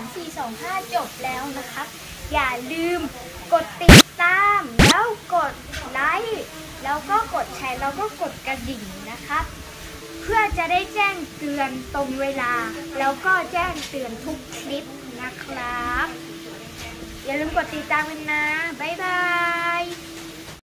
3 4 2 5 จบแล้วนะคะอย่าลืมกดติดตาม แล้วกดไลค์แล้วก็กดแชร์แล้วก็กดกระดิ่งนะคะเพื่อจะได้แจ้งเตือนตรงเวลา แล้วก็แจ้งเตือนทุกคลิปนะครับ อย่าลืมกดติดตามกันนะ บ๊ายบาย